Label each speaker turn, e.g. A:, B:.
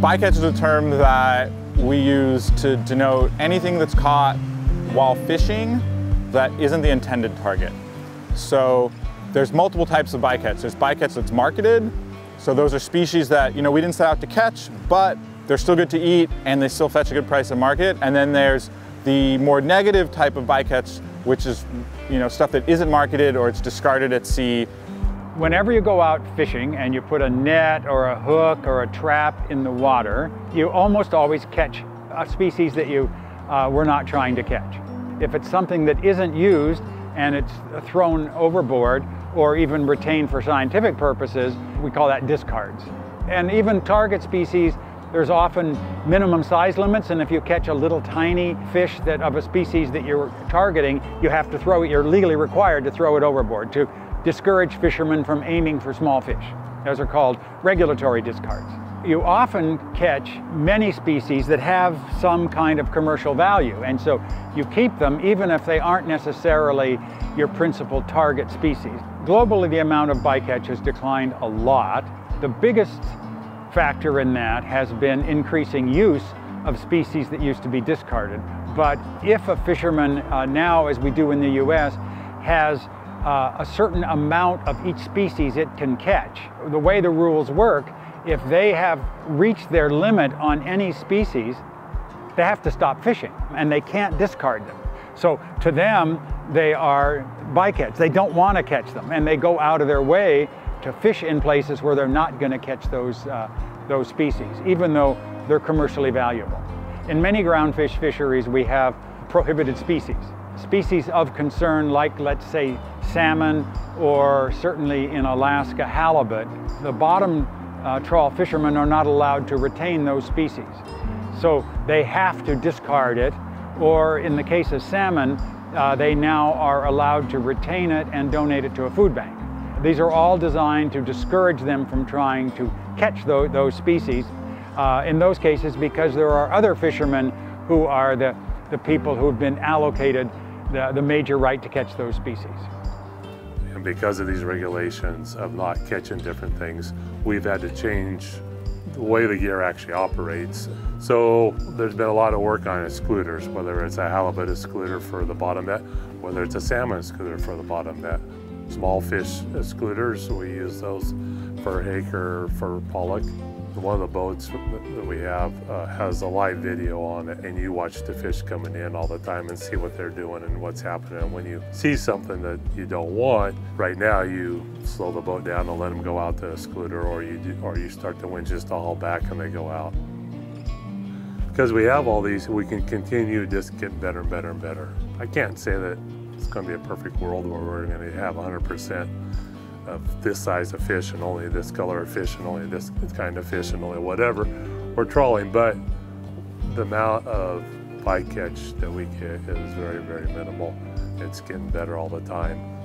A: Bycatch is a term that we use to denote anything that's caught while fishing that isn't the intended target. So there's multiple types of bycatch. There's bycatch that's marketed. So those are species that, you know, we didn't set out to catch, but they're still good to eat and they still fetch a good price at market. And then there's the more negative type of bycatch, which is, you know, stuff that isn't marketed or it's discarded at sea.
B: Whenever you go out fishing and you put a net or a hook or a trap in the water, you almost always catch a species that you uh, were not trying to catch. If it's something that isn't used and it's thrown overboard or even retained for scientific purposes, we call that discards. And even target species, there's often minimum size limits, and if you catch a little tiny fish that of a species that you're targeting, you have to throw it, you're legally required to throw it overboard to discourage fishermen from aiming for small fish. Those are called regulatory discards you often catch many species that have some kind of commercial value. And so you keep them even if they aren't necessarily your principal target species. Globally, the amount of bycatch has declined a lot. The biggest factor in that has been increasing use of species that used to be discarded. But if a fisherman uh, now, as we do in the US, has uh, a certain amount of each species it can catch, the way the rules work if they have reached their limit on any species, they have to stop fishing and they can't discard them. So to them, they are bycatch. They don't want to catch them and they go out of their way to fish in places where they're not going to catch those, uh, those species, even though they're commercially valuable. In many groundfish fisheries, we have prohibited species. Species of concern like, let's say, salmon or certainly in Alaska, halibut. The bottom uh, trawl fishermen are not allowed to retain those species. So they have to discard it, or in the case of salmon, uh, they now are allowed to retain it and donate it to a food bank. These are all designed to discourage them from trying to catch those, those species. Uh, in those cases, because there are other fishermen who are the, the people who have been allocated the, the major right to catch those species.
C: And because of these regulations of not catching different things, we've had to change the way the gear actually operates. So there's been a lot of work on excluders, whether it's a halibut excluder for the bottom net, whether it's a salmon excluder for the bottom net. Small fish excluders, we use those hake or for pollock one of the boats that we have uh, has a live video on it and you watch the fish coming in all the time and see what they're doing and what's happening. And when you see something that you don't want, right now you slow the boat down and let them go out to excluder or you, do, or you start the winches to haul back and they go out. Because we have all these, we can continue just get better and better and better. I can't say that it's going to be a perfect world where we're going to have 100% of this size of fish and only this color of fish and only this kind of fish and only whatever we're trawling. But the amount of bycatch that we get is very, very minimal. It's getting better all the time.